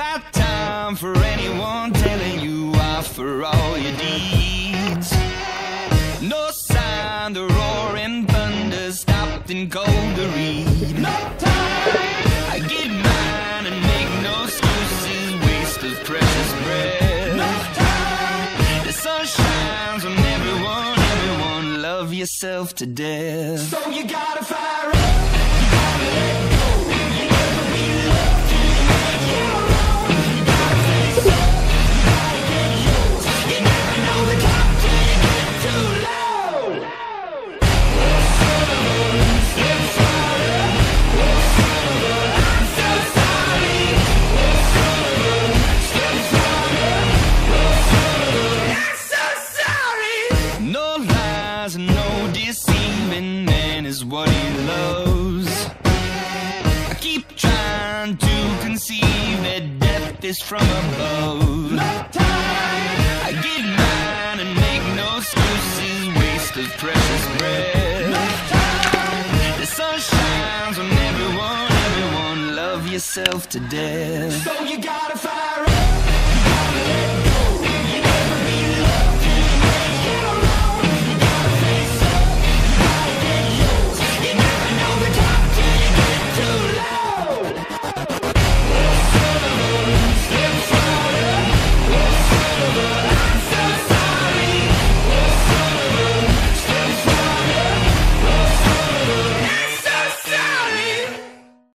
about time for anyone telling you off for all your deeds. No sign the roaring thunder stopped and cold to read. No time. I get mine and make no excuses. Waste of precious breath. No time. The sun shines on everyone. Everyone love yourself to death. So you gotta fire. Is what he loves. I keep trying to conceive that death is from above. Time. I get mine and make no excuses, waste of precious breath. Time. The sun shines on everyone, everyone, love yourself to death. So you gotta find